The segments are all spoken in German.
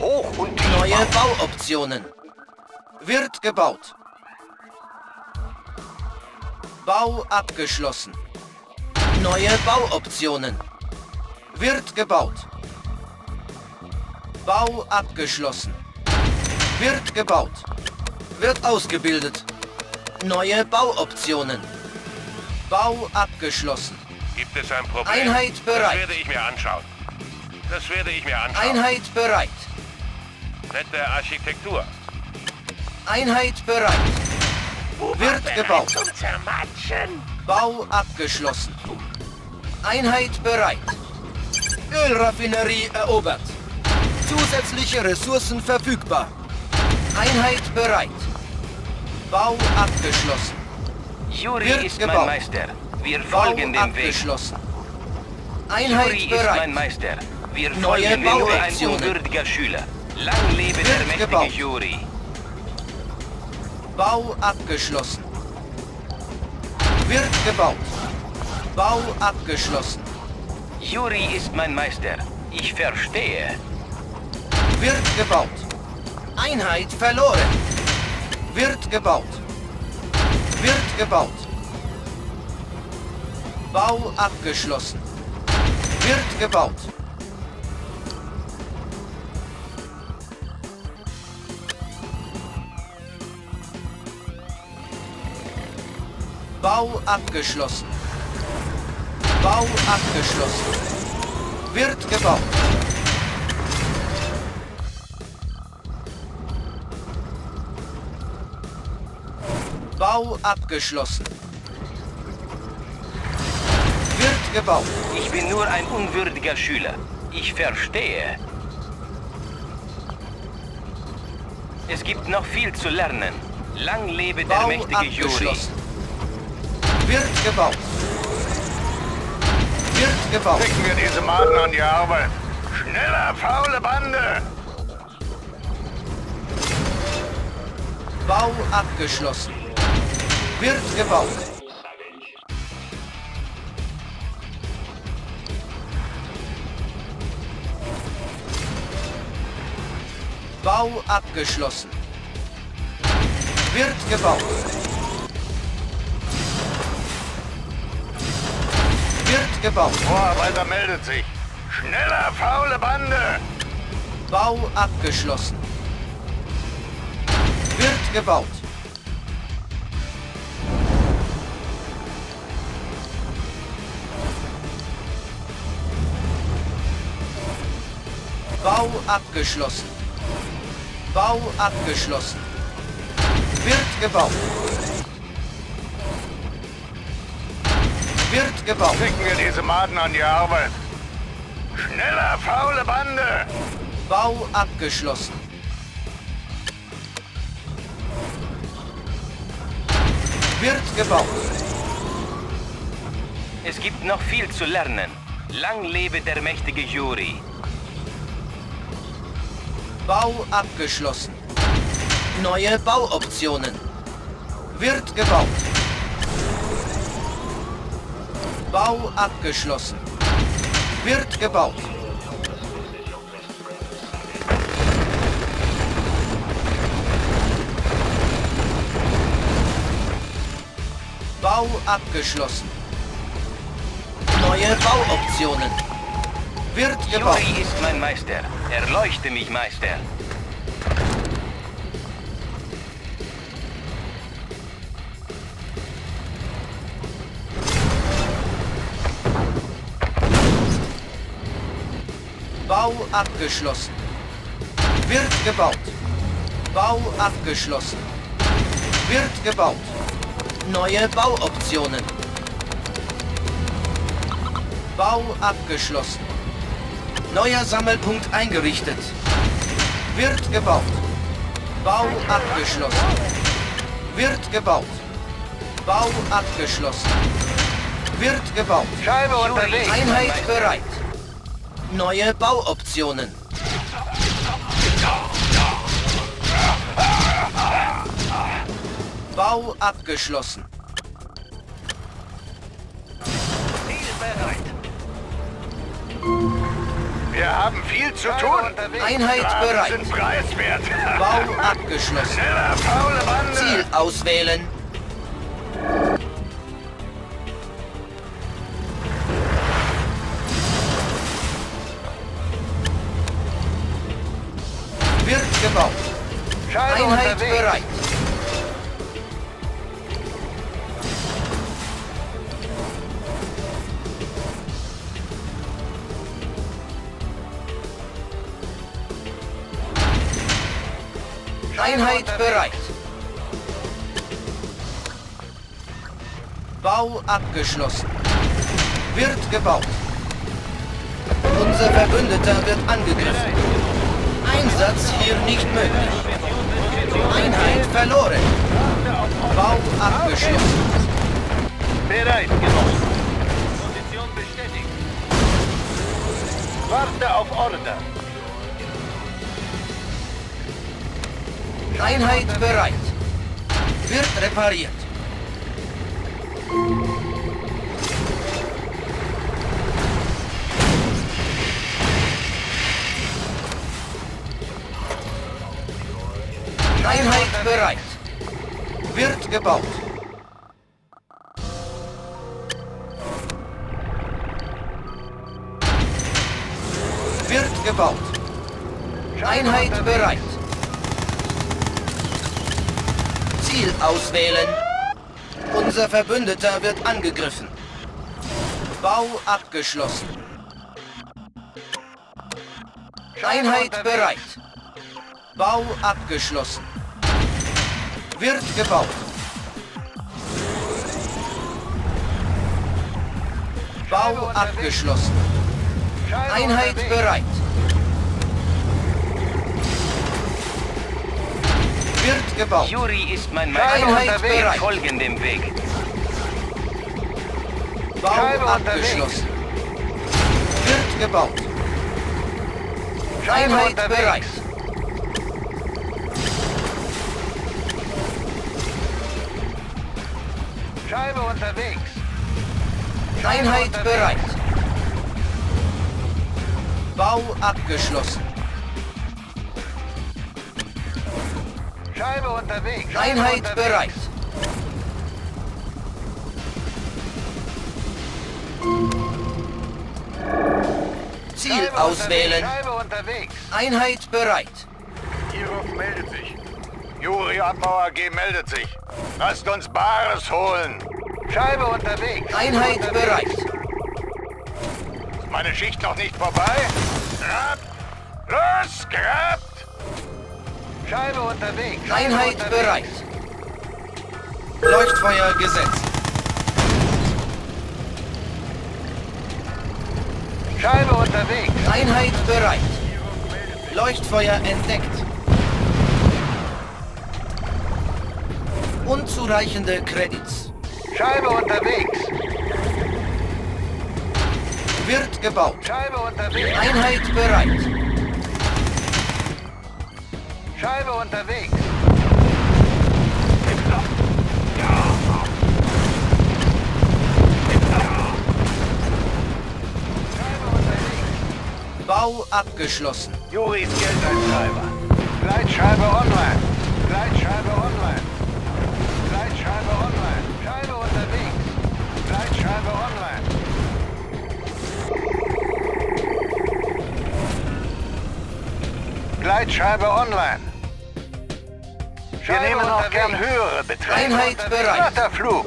Hoch und Neue auf. Bauoptionen. Wird gebaut. Bau abgeschlossen. Neue Bauoptionen. Wird gebaut. Bau abgeschlossen. Wird gebaut. Wird ausgebildet. Neue Bauoptionen. Bau abgeschlossen. Gibt es ein Problem? Einheit bereit. Das werde ich mir anschauen. Das werde ich mir anschauen. Einheit bereit. Nette Architektur. Einheit bereit. Wird gebaut. Bau abgeschlossen. Einheit bereit. Ölraffinerie erobert. Zusätzliche Ressourcen verfügbar. Einheit bereit. Bau abgeschlossen. Juri Wird ist gebaut. mein Meister. Wir Bau folgen dem Weg. abgeschlossen. Juri Einheit ist mein bereit. Meister. Wir Neue folgen wie nur ein unwürdiger Schüler. Lang lebe der mächtige gebaut. Juri. Bau abgeschlossen. Wird gebaut. Bau abgeschlossen. Juri ist mein Meister. Ich verstehe. Wird gebaut. Einheit verloren. Wird gebaut. Wird gebaut. Bau abgeschlossen. Wird gebaut. Bau abgeschlossen. Bau abgeschlossen. Wird gebaut. Bau abgeschlossen. Wird gebaut. Ich bin nur ein unwürdiger Schüler. Ich verstehe. Es gibt noch viel zu lernen. Lang lebe der Bau mächtige Juri. Wird gebaut. Wird gebaut. Schicken wir diese Maden an die Arbeit. Schneller, faule Bande! Bau abgeschlossen. Wird gebaut. Bau abgeschlossen. Wird gebaut. Gebaut. Vorarbeiter meldet sich. Schneller, faule Bande! Bau abgeschlossen. Wird gebaut. Bau abgeschlossen. Bau abgeschlossen. Wird gebaut. Wird gebaut. Schicken wir diese Maden an die Arbeit. Schneller, faule Bande! Bau abgeschlossen. Wird gebaut. Es gibt noch viel zu lernen. Lang lebe der mächtige Juri. Bau abgeschlossen. Neue Bauoptionen. Wird gebaut. Bau abgeschlossen. Wird gebaut. Bau abgeschlossen. Neue Bauoptionen. Wird gebaut. Juri ist mein Meister. Erleuchte mich, Meister. Bau abgeschlossen. Wird gebaut. Bau abgeschlossen. Wird gebaut. Neue Bauoptionen. Bau abgeschlossen. Neuer Sammelpunkt eingerichtet. Wird gebaut. Bau abgeschlossen. Wird gebaut. Bau abgeschlossen. Wird gebaut. Scheibe unterwegs! Einheit bereit. Neue Bauoptionen. Bau abgeschlossen. Wir haben viel zu tun. Einheit bereit. Bau abgeschlossen. Ziel auswählen. Gebaut. Scheibe Einheit unterwegs. bereit. Einheit bereit. Bau abgeschlossen. Wird gebaut. Unser Verbündeter wird angegriffen. Einsatz hier nicht möglich. Einheit verloren. Bau abgeschlossen. Bereit, Genossen. Position bestätigt. Warte auf Order. Einheit bereit. Wird repariert. Einheit bereit. Wird gebaut. Wird gebaut. Einheit bereit. Ziel auswählen. Unser Verbündeter wird angegriffen. Bau abgeschlossen. Einheit bereit. Bau abgeschlossen. Wird gebaut. Bau abgeschlossen. Einheit bereit. Wird gebaut. Juri ist mein Einheit Meister. Wir bereit. folgen dem Weg. Bau abgeschlossen. Wird gebaut. Einheit bereit. Scheibe unterwegs. Einheit bereit. Bau abgeschlossen. Scheibe unterwegs. Einheit bereit. Ziel auswählen. Scheibe unterwegs. Einheit bereit. Kirov meldet sich. Juri Abbau AG meldet sich. Lasst uns Bares holen. Scheibe unterwegs. Einheit bereit. Ist meine Schicht noch nicht vorbei? Grabt! Los, grabt! Scheibe unterwegs. Scheibe Einheit unterwegs. bereit. Leuchtfeuer gesetzt. Scheibe unterwegs. Einheit bereit. Leuchtfeuer entdeckt. Unzureichende Credits. Scheibe unterwegs. Wird gebaut. Scheibe unterwegs. Einheit bereit. Scheibe unterwegs. Bau abgeschlossen. Juris Geldeintreiber. Gleitscheibe online. Gleitscheibe online. Gleitscheibe online. Wir nehmen auch gern höhere Beträge. Einheit bereit. Glatter Flug.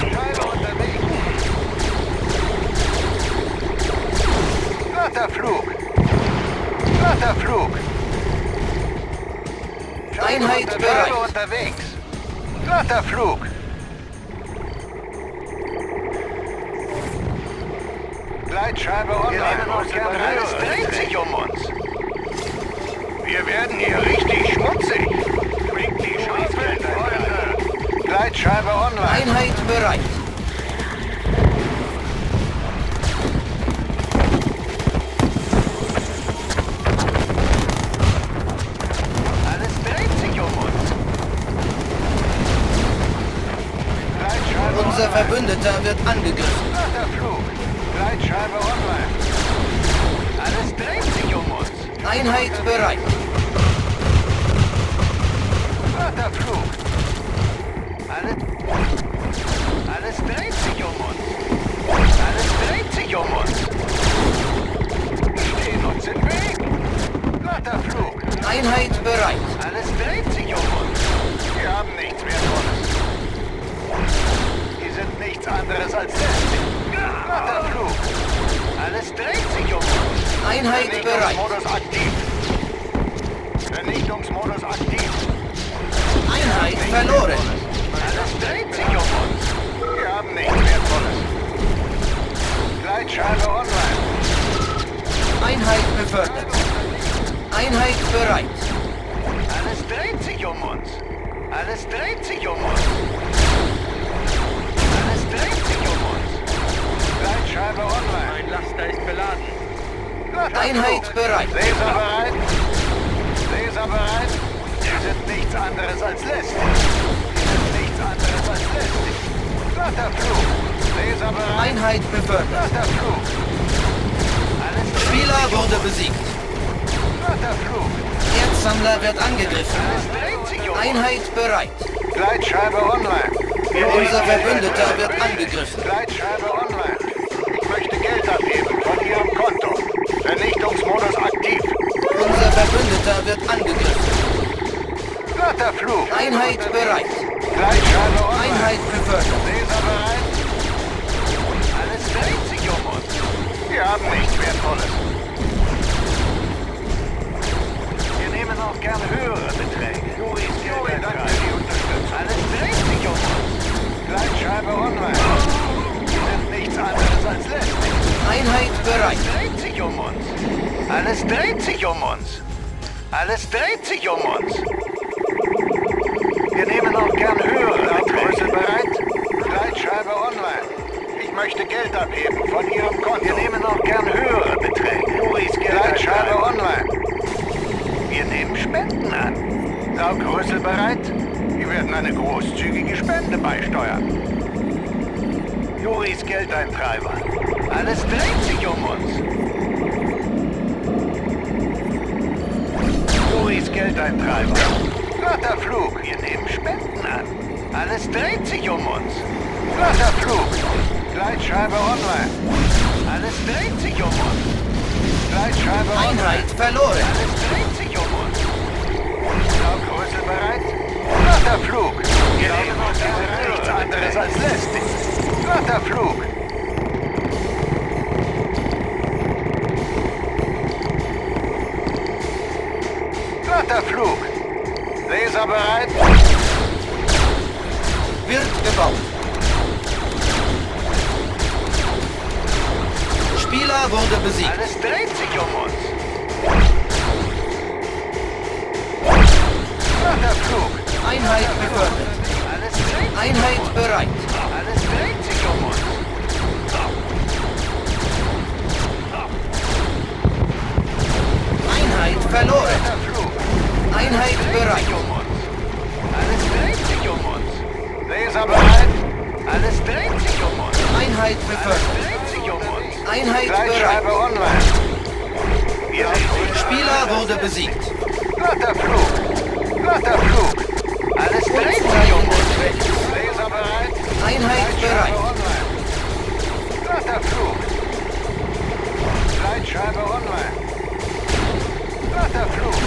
Scheibe unterwegs. Glatter Flug. Glatter Flug. Scheibe Einheit bereit. Scheibe unterwegs. Glatter Flug. Gleitscheibe online. Gern Alles dreht sich um uns. Wir werden hier richtig schmutzig. Bringt die Scheiße, Freunde. Gleitscheibe online. Einheit bereit. Einheit verloren. Alles dreht sich um uns. Wir haben nichts Wertvolles. Gleitscheibe online. Einheit befördert. Einheit bereit. Alles dreht sich um uns. Alles dreht sich um uns. Alles dreht sich um uns. Gleitscheibe online. Mein Laster ist beladen. Einheit bereit. Laser bereit. Bereit. Die sind nichts anderes als lästig. Sind nichts anderes als lästig. Flotter Flug. Laser bereit. Einheit befördert. Flotter Flug. Alles dreht Spieler wurde besiegt. Flotter Flug. Erzsammler wird angegriffen. Einheit bereit. Gleitscheibe online. Unser Verbündeter wird angegriffen. Gleitscheibe online. Ich möchte Geld abheben von Ihrem Konto. Vernichtungsmodus aktiv. Unser Verbündeter wird angegriffen. Flotter Flug. Einheit bereit. Einheit befördert. Möchte Geld abheben von Ihrem Konto. Wir nehmen auch gern höhere Beträge. Juris Gleitscheibe online. Wir nehmen Spenden an. Saugröße bereit? Wir werden eine großzügige Spende beisteuern. Juris Geldeintreiber. Alles dreht sich um uns. Juris Geldeintreiber. Flug. Wir nehmen Spenden an. Alles dreht sich um uns. Flotter Flug. Gleitscheibe online. Alles dreht sich um uns. Gleitscheibe online. Einheit verloren. Alles dreht sich um uns. Saugröße bereit? Flotter Flug. Nehmen uns nichts anderes als lästig. Flotter Flug. Flotter Flug. Laser bereit? Wird gebaut. Spieler wurde besiegt. Alles dreht sich um uns. Flug. Einheit befördert. Einheit bereit. Alles dreht sich um uns. Einheit verloren. Einheit bereit. Alles dreht sich um uns. Laser bereit. Alles dreht sich um uns. Einheit befördert. Einheit bereit. Spieler wurde besiegt. Flotter Flug. Flotter Flug. Alles uns. Laser bereit. Einheit bereit. online. Flotter Flug. Gleitscheibe online. Flotter Flug.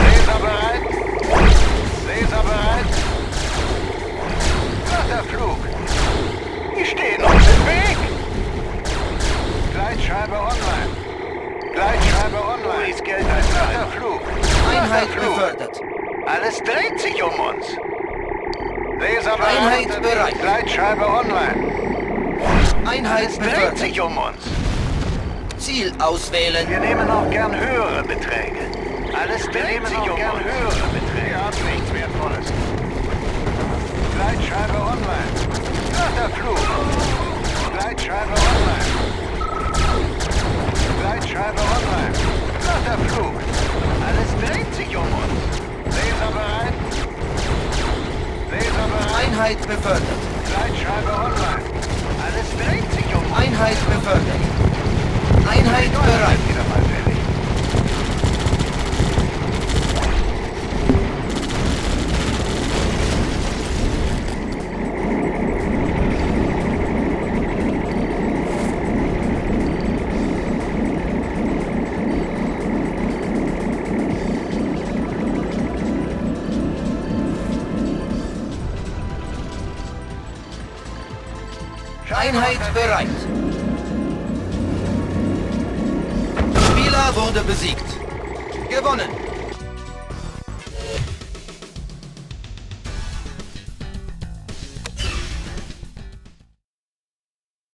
Laser bereit. Laser bereit. Flotter Flug. Die stehen uns im Weg. Gleitscheibe online. Einheit befördert. sich um uns. Ziel auswählen. Wir nehmen auch gern höhere Beträge. Alles dreht sich um gern höhere Beträge. Wir haben nichts Wertvolles. Gleitscheibe online. Flotter Flug. Gleitscheibe online. Gleitscheibe online. Flotter Flug. Alles dreht sich um uns. Laser bereit. Laser bereit. Einheit befördert. Gleitscheibe online. Alles dreht sich um uns. Einheit befördert. Einheit bereit. Einheit bereit. Wurde besiegt. Gewonnen.